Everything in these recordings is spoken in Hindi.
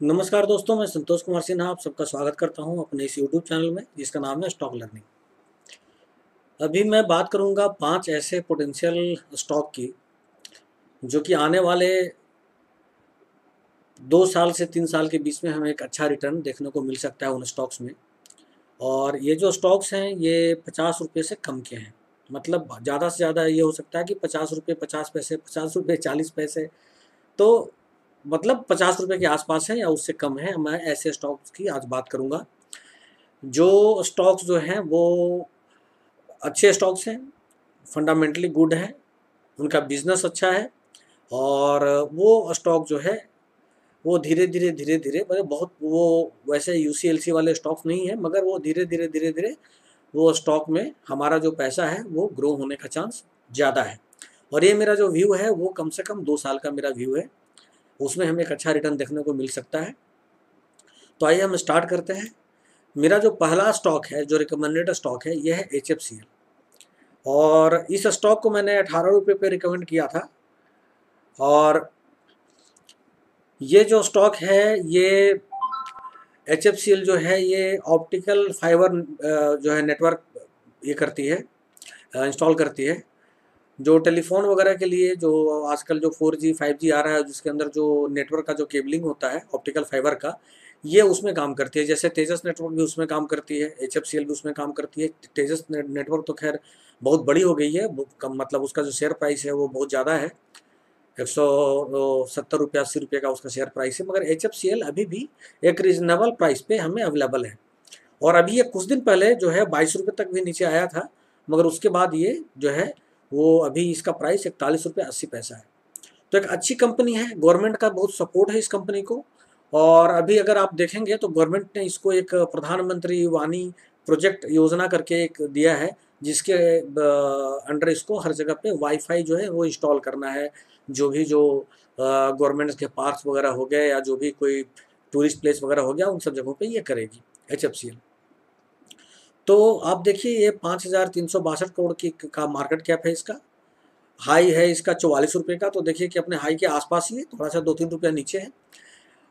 नमस्कार दोस्तों, मैं संतोष कुमार सिन्हा आप सबका स्वागत करता हूँ अपने इस यूट्यूब चैनल में, जिसका नाम है स्टॉक लर्निंग अभी मैं बात करूँगा पाँच ऐसे पोटेंशियल स्टॉक की, जो कि आने वाले दो साल से तीन साल के बीच में हमें एक अच्छा रिटर्न देखने को मिल सकता है उन स्टॉक्स में। और ये जो स्टॉक्स हैं, ये पचास रुपये से कम के हैं। मतलब ज़्यादा से ज़्यादा ये हो सकता है कि पचास रुपये, पचास पैसे, पचास रुपये, चालीस पैसे। तो मतलब पचास रुपये के आसपास है या उससे कम है, मैं ऐसे स्टॉक्स की आज बात करूँगा। जो स्टॉक्स जो हैं, वो अच्छे स्टॉक्स हैं, फंडामेंटली गुड हैं, उनका बिज़नेस अच्छा है, और वो स्टॉक जो है, वो धीरे धीरे धीरे धीरे मतलब बहुत वो वैसे यूसीएलसी वाले स्टॉक्स नहीं है, मगर वो धीरे धीरे धीरे धीरे वो स्टॉक में हमारा जो पैसा है, वो ग्रो होने का चांस ज़्यादा है। और ये मेरा जो व्यू है, वो कम से कम दो साल का मेरा व्यू है। उसमें हमें एक अच्छा रिटर्न देखने को मिल सकता है। तो आइए हम स्टार्ट करते हैं। मेरा जो पहला स्टॉक है, जो रिकमेंडेड स्टॉक है, यह है एचएफसीएल और इस स्टॉक को मैंने अठारह रुपये पे रिकमेंड किया था। और ये जो स्टॉक है, ये एचएफसीएल जो है, ये ऑप्टिकल फाइबर जो है नेटवर्क ये करती है इंस्टॉल करती है। जो टेलीफोन वगैरह के लिए जो आजकल जो फोर जी, फाइव जी आ रहा है, जिसके अंदर जो नेटवर्क का जो केबलिंग होता है ऑप्टिकल फाइबर का, ये उसमें काम करती है। जैसे तेजस नेटवर्क भी उसमें काम करती है एच भी उसमें काम करती है। तेजस नेटवर्क तो खैर बहुत बड़ी हो गई है कम मतलब उसका जो शेयर प्राइस है वो बहुत ज़्यादा है। एक सौ सत्तर रुपये, अस्सी रुपये का उसका शेयर प्राइस है, मगर एचएफसीएल अभी भी एक रीजनेबल प्राइस पे हमें अवेलेबल है। और अभी ये कुछ दिन पहले जो है बाईस रुपये तक भी नीचे आया था, मगर उसके बाद ये जो है वो अभी इसका प्राइस इकतालीस रुपये अस्सी पैसा है। तो एक अच्छी कंपनी है गवर्नमेंट का बहुत सपोर्ट है इस कंपनी को। और अभी अगर आप देखेंगे तो गवर्नमेंट ने इसको एक प्रधानमंत्री वाणी प्रोजेक्ट योजना करके एक दिया है, जिसके अंडर इसको हर जगह पे वाईफाई जो है वो इंस्टॉल करना है। जो भी जो गवर्नमेंट के पार्क्स वगैरह हो गए या जो भी कोई टूरिस्ट प्लेस वगैरह हो गया, उन सब जगहों पे ये करेगी एच तो आप देखिए, ये पाँच हज़ार तीन सौ बासठ करोड़ की का मार्केट कैप है इसका। हाई है इसका चौवालीस रुपये का तो देखिए कि अपने हाई के आसपास ही है थोड़ा सा दो तीन रुपया नीचे है।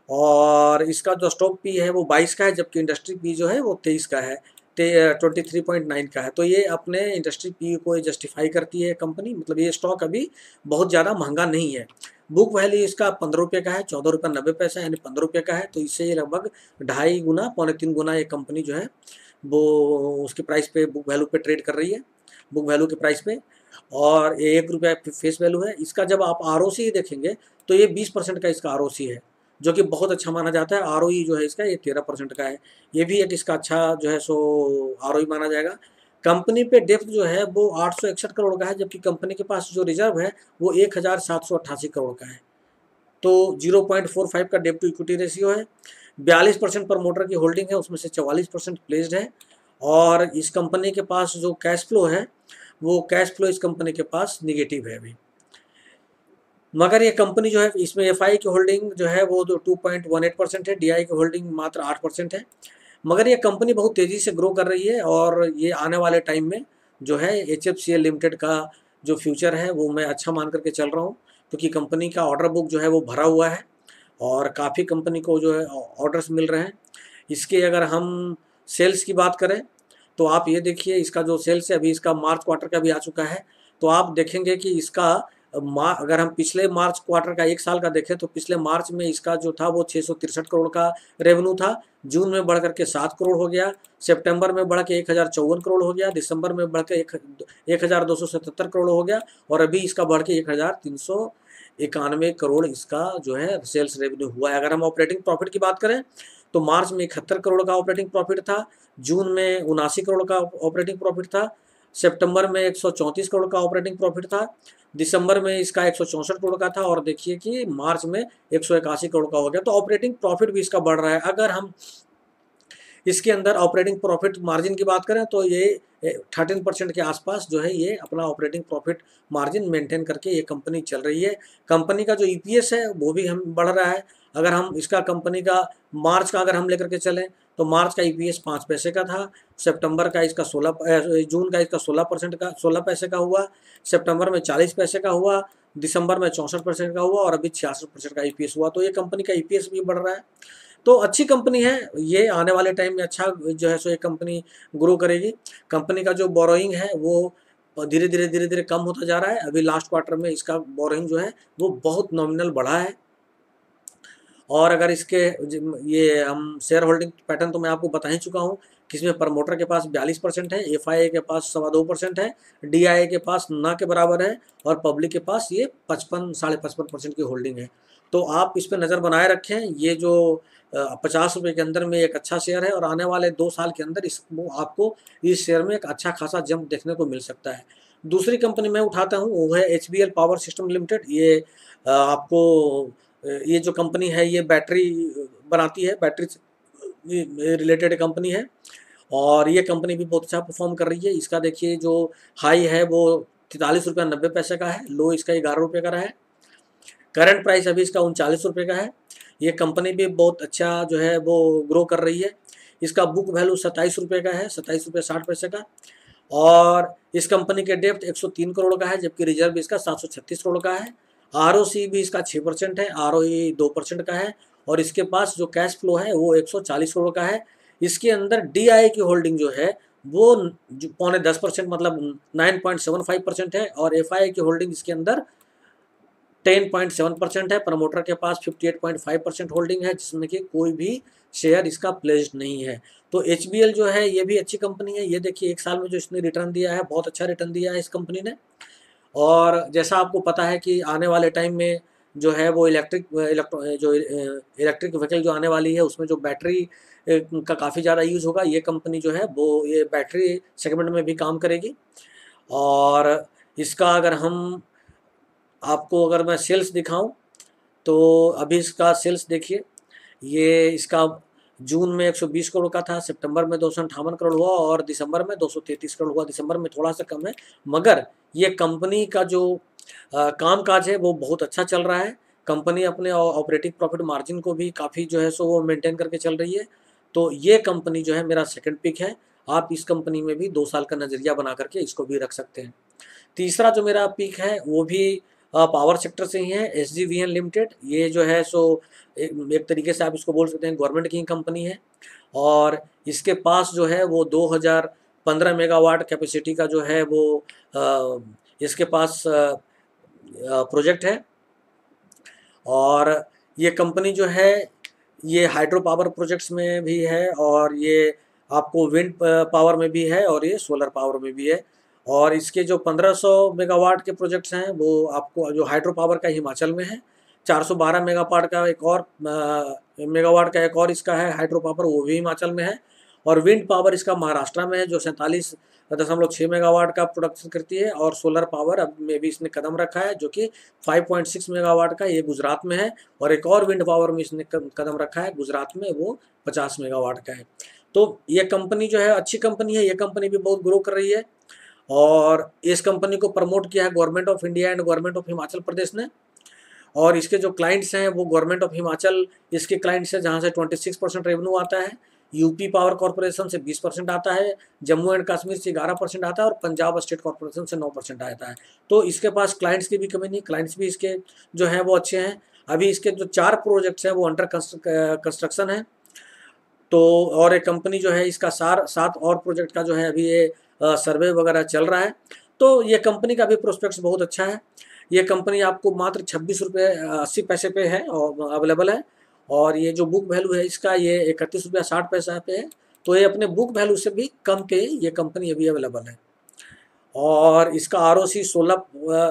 और इसका जो स्टॉक पी है, वो बाईस का है, जबकि इंडस्ट्री पी जो है, वो तेईस का है ट्वेंटी थ्री पॉइंट नाइन का है। तो ये अपने इंडस्ट्री पी को जस्टिफाई करती है कंपनी मतलब ये स्टॉक अभी बहुत ज़्यादा महँगा नहीं है। बुक वैल्यू इसका पंद्रह रुपये का है, चौदह रुपये नब्बे पैसा, यानी पंद्रह रुपये का है तो इससे ये लगभग ढाई गुना, पौने तीन गुना ये कंपनी जो है वो उसके प्राइस पे बुक वैल्यू पे ट्रेड कर रही है बुक वैल्यू के प्राइस पे, और एक रुपया फेस वैल्यू है। इसका जब आप आरओसी देखेंगे तो ये बीस परसेंट का इसका आरओसी है, जो कि बहुत अच्छा माना जाता है। आरओई जो है इसका, ये तेरह परसेंट का है। ये भी एक इसका अच्छा जो है, सो आर माना जाएगा। कंपनी पे डेप्थ जो है, वो आठ सौ इकसठ करोड़ का है, जबकि कंपनी के पास जो रिज़र्व है, वो एक हज़ार सात सौ अट्ठासी करोड़ का है। तो ज़ीरो पॉइंट फोर फाइव का डेप टू इक्विटी रेशियो है। बयालीस परसेंट प्रमोटर की होल्डिंग है, उसमें से चवालीस परसेंट प्लेस्ड है। और इस कंपनी के पास जो कैश फ्लो है, वो कैश फ्लो इस कंपनी के पास निगेटिव है अभी। मगर ये कंपनी जो है, इसमें एफआई की होल्डिंग जो है, वो two point one eight percent है डीआई की होल्डिंग मात्र आठ परसेंट है। मगर ये कंपनी बहुत तेज़ी से ग्रो कर रही है और ये आने वाले टाइम में जो है H F C L limited का जो फ्यूचर है, वो मैं अच्छा मान करके चल रहा हूँ। क्योंकि कंपनी का ऑर्डर बुक जो है वो भरा हुआ है और काफ़ी कंपनी को जो है ऑर्डर्स मिल रहे हैं। इसके अगर हम सेल्स की बात करें तो आप ये देखिए, इसका जो सेल्स है, अभी इसका मार्च क्वार्टर का भी आ चुका है। तो आप देखेंगे कि इसका अगर हम पिछले मार्च क्वार्टर का एक साल का देखें तो पिछले मार्च में इसका जो था वो छः करोड़ का रेवेन्यू था। जून में बढ़कर के सात करोड़ हो गया, सितंबर में बढ़ के एक हज़ार चौवन करोड़ हो गया, दिसंबर में बढ़ के एक एक हज़ार दो सौ सतहत्तर करोड़ हो गया और अभी इसका बढ़ के एक हज़ार तीन सौ इक्यानवे करोड़ इसका जो है सेल्स रेवेन्यू हुआ है। अगर हम ऑपरेटिंग प्रॉफिट की बात करें तो मार्च में इकहत्तर करोड़ का ऑपरेटिंग प्रॉफिट था, जून में उनासी करोड़ का ऑपरेटिंग प्रॉफिट था सितंबर में एक सौ चौंतीस करोड़ का ऑपरेटिंग प्रॉफिट था, दिसंबर में इसका एक सौ चौंसठ करोड़ का था और देखिए कि मार्च में एक सौ इक्यासी करोड़ का हो गया। तो ऑपरेटिंग प्रॉफिट भी इसका बढ़ रहा है। अगर हम इसके अंदर ऑपरेटिंग प्रॉफिट मार्जिन की बात करें तो ये थर्टीन परसेंट के आसपास जो है ये अपना ऑपरेटिंग प्रॉफिट मार्जिन मेंटेन करके ये कंपनी चल रही है। कंपनी का जो ईपीएस है वो भी हम बढ़ रहा है। अगर हम इसका कंपनी का मार्च का अगर हम लेकर के चलें तो मार्च का ईपीएस पाँच पैसे का था, सितंबर का इसका सोलह जून का इसका सोलह परसेंट का, सोलह पैसे का हुआ, सितंबर में चालीस पैसे का हुआ, दिसंबर में चौंसठ परसेंट का हुआ और अभी छियासठ परसेंट का ईपीएस हुआ। तो ये कंपनी का ईपीएस भी बढ़ रहा है। तो अच्छी कंपनी है, ये आने वाले टाइम में अच्छा जो है सो ये कंपनी ग्रो करेगी। कंपनी का जो बोरोइंग है, वो धीरे धीरे धीरे धीरे कम होता जा रहा है। अभी लास्ट क्वार्टर में इसका बोरोइंग जो है, वो बहुत नॉमिनल बढ़ा है। और अगर इसके ये हम शेयर होल्डिंग पैटर्न तो मैं आपको बता ही चुका हूँ किसमें प्रमोटर के पास बयालीस परसेंट है एफ़ के पास सवा दो परसेंट है डी के पास ना के बराबर है और पब्लिक के पास ये पचपन, साढ़े पचपन परसेंट की होल्डिंग है। तो आप इस पर नज़र बनाए रखें, ये जो पचास रुपये के अंदर में एक अच्छा शेयर है और आने वाले दो साल के अंदर इस आपको इस शेयर में एक अच्छा खासा जंप देखने को मिल सकता है। दूसरी कंपनी मैं उठाता हूँ, वो है एचबीएल पावर सिस्टम लिमिटेड ये आपको ये जो कंपनी है, ये बैटरी बनाती है, बैटरी रिलेटेड कंपनी है और ये कंपनी भी बहुत अच्छा परफॉर्म कर रही है। इसका देखिए जो हाई है, वो तैतालीस रुपये नब्बे पैसे का है लो इसका ग्यारह रुपये का रहा है। करंट प्राइस अभी इसका उनचालीस रुपये का है। ये कंपनी भी बहुत अच्छा जो है, वो ग्रो कर रही है। इसका बुक वैल्यू सत्ताईस रुपये का है, सत्ताईस रुपये साठ पैसे का। और इस कंपनी के डेप्थ 103 करोड़ का है, जबकि रिज़र्व इसका 736 करोड़ का है। आरओसी भी इसका छः परसेंट है आर ओ दो परसेंट का है, और इसके पास जो कैश फ्लो है वो 140 करोड़ का है। इसके अंदर डी की होल्डिंग जो है, वो जो पौने दस परसेंट मतलब 9.75 परसेंट है, और एफ़ की होल्डिंग इसके अंदर 10.7 परसेंट है। प्रमोटर के पास 58.5 परसेंट होल्डिंग है, जिसमें कि कोई भी शेयर इसका प्लेज नहीं है। तो एचबीएल जो है, ये भी अच्छी कंपनी है। ये देखिए, एक साल में जो इसने रिटर्न दिया है, बहुत अच्छा रिटर्न दिया है इस कंपनी ने। और जैसा आपको पता है कि आने वाले टाइम में जो है वो इलेक्ट्रिक इलेक्ट्रो जो इलेक्ट्रिक व्हीकल जो आने वाली है, उसमें जो बैटरी का काफ़ी ज़्यादा यूज़ होगा। ये कंपनी जो है वो ये बैटरी सेगमेंट में भी काम करेगी। और इसका अगर हम, आपको अगर मैं सेल्स दिखाऊँ तो अभी इसका सेल्स देखिए। ये इसका जून में 120 करोड़ का था, सितंबर में दो करोड़ हुआ और दिसंबर में 233 करोड़ हुआ। दिसंबर में थोड़ा सा कम है, मगर ये कंपनी का जो काम काज है वो बहुत अच्छा चल रहा है। कंपनी अपने ऑपरेटिंग प्रॉफिट मार्जिन को भी काफ़ी जो है सो वो मेंटेन करके चल रही है। तो ये कंपनी जो है मेरा सेकंड पिक है। आप इस कंपनी में भी दो साल का नज़रिया बना करके इसको भी रख सकते हैं। तीसरा जो मेरा पिक है वो भी पावर सेक्टर से ही है S G V N limited ये जो है सो एक, एक तरीके से आप इसको बोल सकते हैं गवर्नमेंट की कंपनी है। और इसके पास जो है वो 2015 मेगावाट कैपेसिटी का जो है वो आ, इसके पास प्रोजेक्ट है। और ये कंपनी जो है ये हाइड्रो पावर प्रोजेक्ट्स में भी है और ये आपको विंड पावर में भी है और ये सोलर पावर में भी है। और इसके जो 1500 मेगावाट के प्रोजेक्ट्स हैं, वो आपको जो हाइड्रो पावर का हिमाचल में है 412 मेगावाट का एक और मेगावाट का एक और इसका है हाइड्रो पावर वो भी हिमाचल में है। और विंड पावर इसका महाराष्ट्र में है, जो सैंतालीस दशमलव छः मेगावाट का प्रोडक्शन करती है और सोलर पावर अब में भी इसने कदम रखा है, जो कि 5.6 मेगावाट का ये गुजरात में है। और एक और विंड पावर में इसने कदम रखा है गुजरात में, वो 50 मेगावाट का है। तो ये कंपनी जो है, अच्छी कंपनी है, ये कंपनी भी बहुत ग्रो कर रही है। और इस कंपनी को प्रमोट किया है government of India and government of Himachal Pradesh ने। और इसके जो क्लाइंट्स हैं, वो गवर्नमेंट ऑफ़ हिमाचल, इसके क्लाइंट्स हैं जहाँ से 26 परसेंट रेवेन्यू आता है यूपी पावर कॉरपोरेशन से 20 परसेंट आता है, जम्मू एंड कश्मीर से 11 परसेंट आता है और पंजाब स्टेट कॉरपोरेशन से नौ परसेंट आता है। तो इसके पास क्लाइंट्स की भी कमी नहीं, क्लाइंट्स भी इसके जो हैं वो अच्छे हैं। अभी इसके जो चार प्रोजेक्ट्स हैं, वो अंडर कंस्ट्रक्शन है। तो और एक कंपनी जो है, इसका सार, सात और प्रोजेक्ट का जो है, अभी ये सर्वे वगैरह चल रहा है। तो ये कंपनी का भी प्रोस्पेक्ट्स बहुत अच्छा है। ये कंपनी आपको मात्र छब्बीस रुपये, अस्सी पैसे पे है और अवेलेबल है। और ये जो बुक वैल्यू है इसका ये इकतीस रुपया साठ पैसा पे है। तो ये अपने बुक वैल्यू से भी कम पे ये कंपनी अभी अवेलेबल है। और इसका आर ओ सी सोलह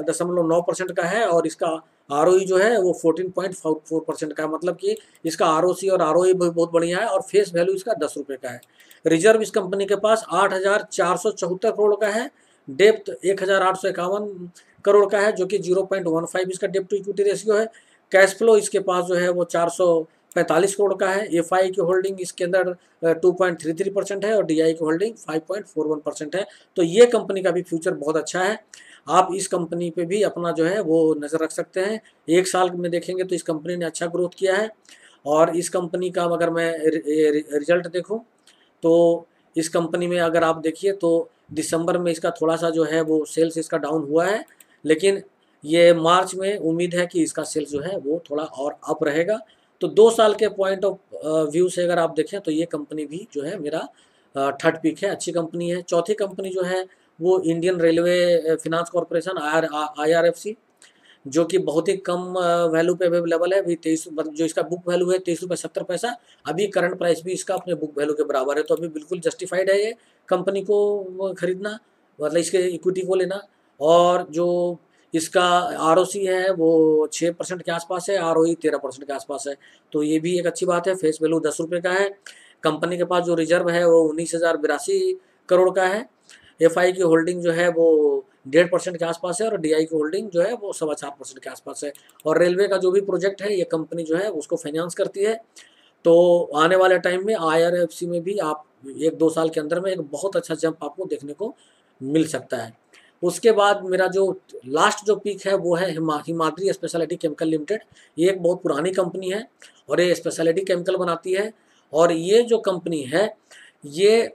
दशमलव नौ परसेंट का है और इसका आर जो है वो फोर्टीन पॉइंट फोर परसेंट का है। मतलब कि इसका आरओसी और आर भी बहुत बढ़िया है और फेस वैल्यू इसका दस रुपये का है। रिज़र्व इस कंपनी के पास आठ हज़ार चार सौ चौहत्तर करोड़ का है। डेप्थ एक हज़ार आठ सौ इक्यावन करोड़ का है, जो कि ज़ीरो पॉइंट वन फाइव इसका डेप्ट टू इक्विटी रेशियो है। कैश फ्लो इसके पास जो है वो चार सौ पैंतालीस करोड़ का है। एफ़ आई की होल्डिंग इसके अंदर two point three three percent है और डी आई की holding five point four one percent है। तो ये कंपनी का भी फ्यूचर बहुत अच्छा है। आप इस कंपनी पे भी अपना जो है वो नज़र रख सकते हैं। एक साल में देखेंगे तो इस कंपनी ने अच्छा ग्रोथ किया है और इस कंपनी का अगर मैं रिज़ल्ट देखूँ तो इस कंपनी में अगर आप देखिए तो दिसंबर में इसका थोड़ा सा जो है वो सेल्स इसका डाउन हुआ है, लेकिन ये मार्च में उम्मीद है कि इसका सेल्स जो है वो थोड़ा और अप रहेगा। तो दो साल के पॉइंट ऑफ़ व्यू से अगर आप देखें तो ये कंपनी भी जो है मेरा थर्ड पिक है, अच्छी कंपनी है। चौथी कंपनी जो है वो Indian railway finance corporation I R F C जो कि बहुत ही कम वैल्यू पे अवेलेबल है। अभी तेईस जो इसका बुक वैल्यू है, तेईस रुपये सत्तर पैसा, अभी करंट प्राइस भी इसका अपने बुक वैल्यू के बराबर है। तो अभी बिल्कुल जस्टिफाइड है ये कंपनी को खरीदना मतलब इसके इक्विटी को लेना। और जो इसका आरओसी है, वो छः परसेंट के आसपास है आर तेरह परसेंट के आसपास है। तो ये भी एक अच्छी बात है फेस वैल्यू दस रुपये का है। कंपनी के पास जो रिज़र्व है, वो उन्नीस हज़ार बिरासी करोड़ का है। एफआई की होल्डिंग जो है वो डेढ़ परसेंट के आसपास है और डीआई की होल्डिंग जो है वो सवा चार परसेंट के आसपास है। और रेलवे का जो भी प्रोजेक्ट है, ये कंपनी जो है उसको फाइनेंस करती है। तो आने वाले टाइम में आईआरएफसी में भी आप एक दो साल के अंदर में एक बहुत अच्छा जंप आपको देखने को मिल सकता है। उसके बाद मेरा जो लास्ट जो पीक है वो है Hima, Himadri speciality chemical limited ये एक बहुत पुरानी कंपनी है और ये स्पेशलिटी केमिकल बनाती है। और ये जो कंपनी है, ये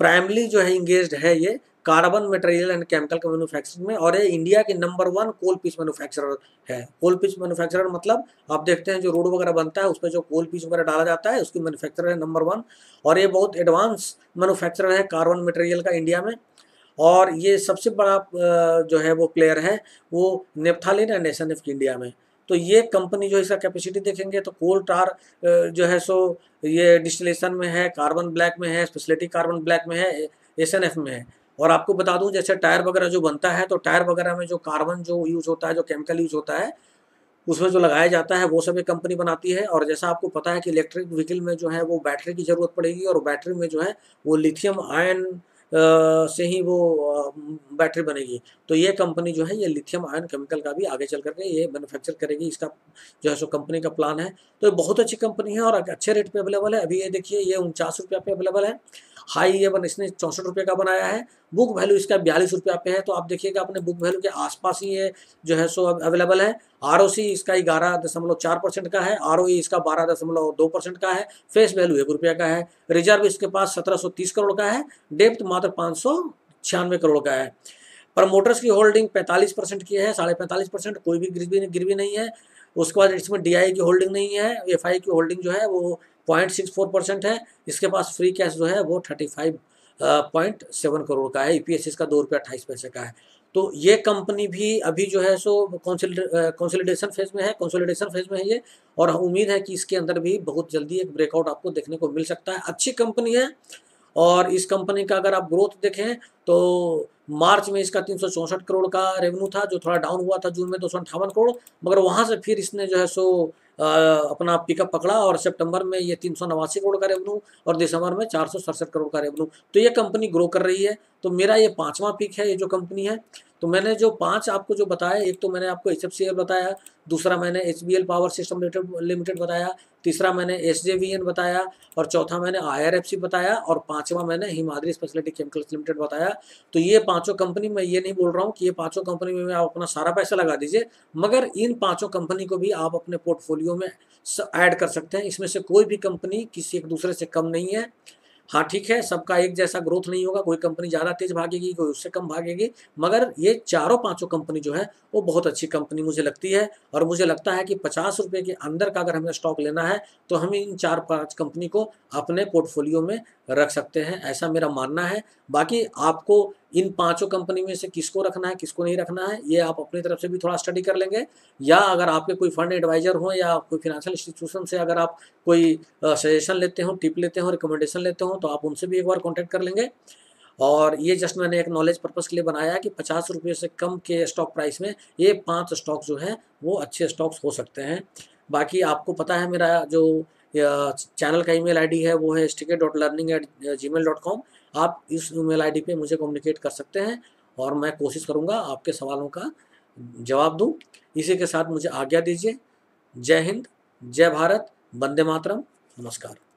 प्राइमली जो है इंगेज है ये कार्बन मटेरियल एंड केमिकल के मैन्युफैक्चरिंग में और ये इंडिया के number one coal pitch manufacturer है। कोल पीस मैन्युफैक्चरर मतलब आप देखते हैं जो रोड वगैरह बनता है, उस पर जो कोल पीस वगैरह डाला जाता है, उसकी मैन्युफैक्चरर है नंबर वन और ये बहुत एडवांस मैन्युफैक्चरर है कार्बन मटेरियल का इंडिया में और ये सबसे बड़ा जो है वो प्लेयर है वो नेपथालिन एंड एस इंडिया में। तो ये कंपनी जो इसका कैपेसिटी देखेंगे तो कोल टार जो है सो, ये डिस्टिलेशन में है कार्बन ब्लैक में है स्पेशलिटी कार्बन ब्लैक में है एसएनएफ में है। और आपको बता दूँ, जैसे टायर वगैरह जो बनता है तो टायर वगैरह में जो कार्बन जो यूज़ होता है, जो केमिकल यूज़ होता है, उसमें जो लगाया जाता है, वो सब एक कंपनी बनाती है। और जैसा आपको पता है कि इलेक्ट्रिक व्हीकल में जो है, वो बैटरी की ज़रूरत पड़ेगी और बैटरी में जो है, वो लिथियम आयन से ही वो बैटरी बनेगी। तो ये कंपनी जो है, ये लिथियम आयन केमिकल का भी आगे चल करके ये मैन्युफैक्चर करेगी। इसका जो है सो कंपनी का प्लान है। तो ये बहुत अच्छी कंपनी है और अच्छे रेट पे अवेलेबल है। अभी ये देखिए, ये उनचास रुपया पे अवेलेबल है। हाई ये बन इसने चौंसठ रुपये का बनाया है। बुक वैल्यू इसका बयालीस रुपया पे है तो आप देखिएगा अपने बुक वैल्यू के आसपास ही ये जो है सो अवेलेबल है। आरओसी इसका ग्यारह दशमलव चार परसेंट का है, आरओई इसका बारह दशमलव दो परसेंट का है, फेस वैल्यू एक रुपया का है। रिज़र्व इसके पास सत्रह सौ तीस करोड़ का है, डेप्थ मात्र पाँच सौ छियानवे करोड़ का है। प्रमोटर्स की होल्डिंग पैंतालीस परसेंट की है, साढ़े पैंतालीस परसेंट, कोई भी गिरवी गिरवी नहीं है। उसके बाद इसमें डीआई की होल्डिंग नहीं है एफआई की होल्डिंग जो है वो पॉइंट सिक्स फोर परसेंट है, इसके पास फ्री कैश जो है वो thirty five point seven crore का है ई इसका दो रुपये अट्ठाईस पैसे का है। तो ये कंपनी भी अभी जो है सो कंसोलिडेशन फ़ेज़ में है कंसोलिडेशन फ़ेज़ में है ये, और उम्मीद है कि इसके अंदर भी बहुत जल्दी एक ब्रेकआउट आपको देखने को मिल सकता है। अच्छी कंपनी है, और इस कंपनी का अगर आप ग्रोथ देखें तो मार्च में इसका तीन करोड़ का रेवेन्यू था जो थोड़ा डाउन हुआ था जून में दो सौ अट्ठावन करोड़। मगर वहाँ से फिर इसने जो है सो आ, अपना पिकअप पकड़ा और सितंबर में ये तीन सौ नवासी करोड़ का रेवेन्यू और दिसंबर में चार सौ सड़सठ करोड़ का रेवेन्यू तो ये कंपनी ग्रो कर रही है तो मेरा ये पाँचवा पिक है, ये जो कंपनी है। तो मैंने जो पाँच आपको जो बताया, एक तो मैंने आपको एच बताया, दूसरा मैंने एच पावर सिस्टम लिमिटेड बताया, तीसरा मैंने एस बताया, और चौथा मैंने आई बताया, और पांचवा मैंने हिमाद्री स्पेशलिटी केमिकल्स लिमिटेड बताया। तो ये पाँचों कंपनी मैं ये नहीं बोल रहा हूँ कि ये पाँचों कंपनी में आप अपना सारा पैसा लगा दीजिए, मगर इन पाँचों कंपनी को भी आप अपने पोर्टफोलियो में ऐड कर सकते हैं। इसमें से कोई भी कंपनी किसी एक दूसरे से कम नहीं है। हाँ ठीक है, सबका एक जैसा ग्रोथ नहीं होगा, कोई कंपनी ज़्यादा तेज भागेगी, कोई उससे कम भागेगी, मगर ये चारों पाँचों कंपनी जो है, वो बहुत अच्छी कंपनी मुझे लगती है, और मुझे लगता है कि पचास रुपये के अंदर का अगर हमें स्टॉक लेना है तो हम इन चार पाँच कंपनी को अपने पोर्टफोलियो में रख सकते हैं, ऐसा मेरा मानना है। बाकी आपको इन पाँचों कंपनी में से किसको रखना है, किसको नहीं रखना है, ये आप अपनी तरफ़ से भी थोड़ा स्टडी कर लेंगे। या अगर आपके कोई फंड एडवाइजर हो या कोई फिनेंशियल इंस्टीट्यूशन से अगर आप कोई सजेशन लेते हो टिप लेते हो रिकमेंडेशन लेते हो तो आप उनसे भी एक बार कॉन्टेक्ट कर लेंगे। और ये जस्ट मैंने एक नॉलेज पर्पज़ के लिए बनाया है कि पचास रुपये से कम के स्टॉक प्राइस में ये पाँच स्टॉक्स जो हैं, वो अच्छे स्टॉक्स हो सकते हैं। बाकी आपको पता है मेरा जो चैनल का ईमेल आईडी है, वो है स्टिकेट dot learning at Gmail dot com आप इस ईमेल आईडी पे मुझे कम्युनिकेट कर सकते हैं और मैं कोशिश करूँगा आपके सवालों का जवाब दूँ। इसी के साथ मुझे आज्ञा दीजिए। जय हिंद, जय भारत, वंदे मातरम। नमस्कार।